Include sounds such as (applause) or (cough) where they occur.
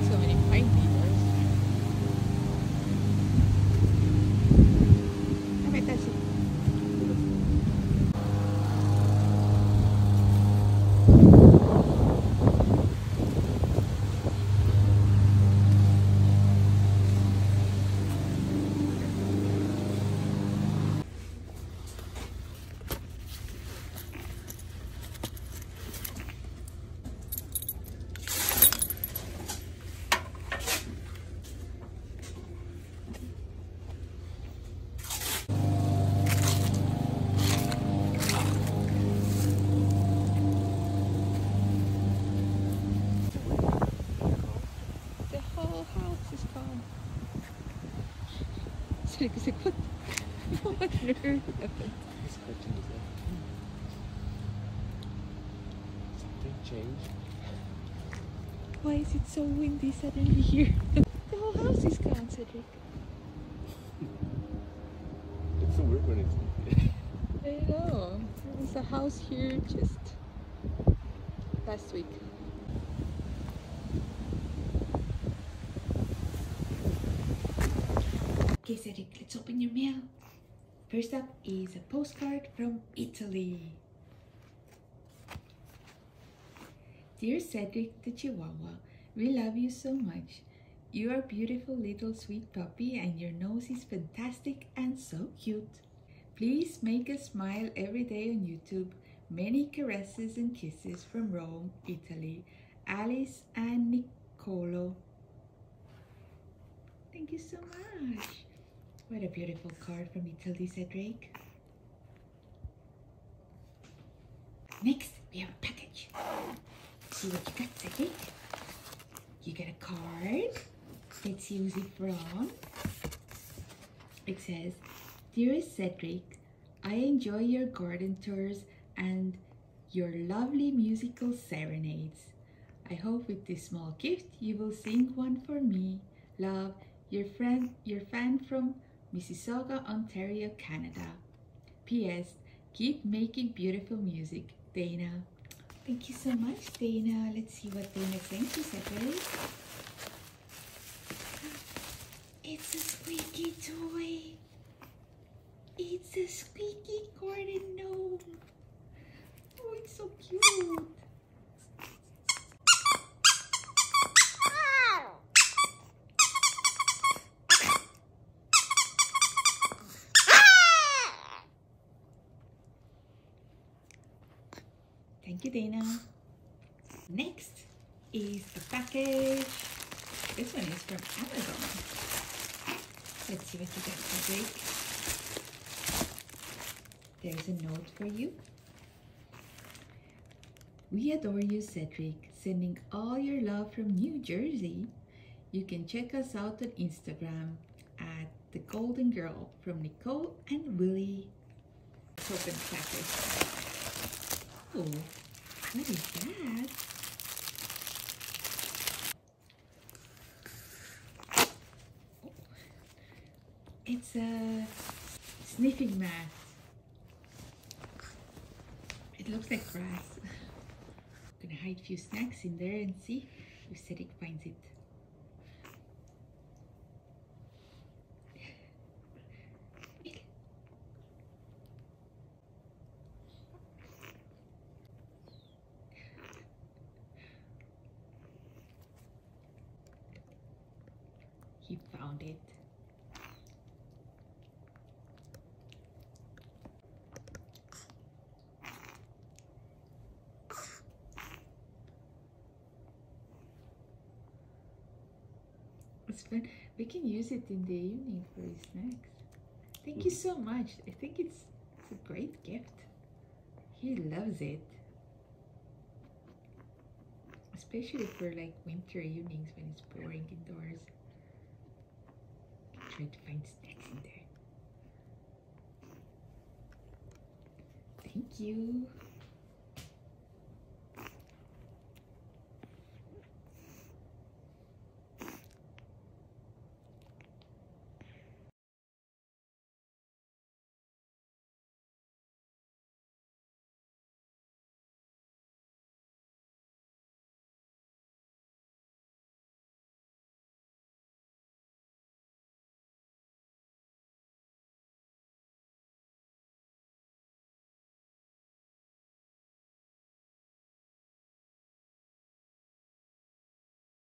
So many Cedric was like, what? What happened? He's scratching his head. Something changed. Why is it so windy suddenly here? the whole house is gone, Cedric. It's so weird when it's I know. There was a house here just last week. Okay, Cedric, let's open your mail. First up is a postcard from Italy. Dear Cedric the Chihuahua, we love you so much. You are a beautiful little sweet puppy and your nose is fantastic and so cute. Please make us smile every day on YouTube. Many caresses and kisses from Rome, Italy. Alice and Nicolo. Thank you so much. What a beautiful card from Italy, Cedric. Next, we have a package. See what you got, Cedric. You get a card. Let's who's it from. It says, Dearest Cedric, I enjoy your garden tours and your lovely musical serenades. I hope with this small gift you will sing one for me. Love, your friend, your fan from Mississauga, Ontario, Canada. P.S. Keep making beautiful music, Dana. Thank you so much, Dana. Let's see what Dana sent you, Cedric. It's a squeaky toy. It's a squeaky garden gnome. Oh, it's so cute. Thank you, Dana. Next is the package. This one is from Amazon. Let's see what you got, Cedric. There's a note for you. We adore you, Cedric. Sending all your love from New Jersey. You can check us out on Instagram at The Golden Girl from Nicole and Willie. Open package. Oh, what is that? It's a sniffing mat. It looks like grass. I'm (laughs) gonna hide a few snacks in there and see if Cedric finds it. He found it. It's fun. We can use it in the evening for his snacks. Thank you so much. I think it's, it's a great gift. He loves it. Especially for like winter evenings when it's boring indoors. Try to find snacks in there. Thank you.